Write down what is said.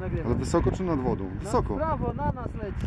nagrywa. Ale wysoko czy nad wodą? No, w Wysoko. prawo, na nas leci.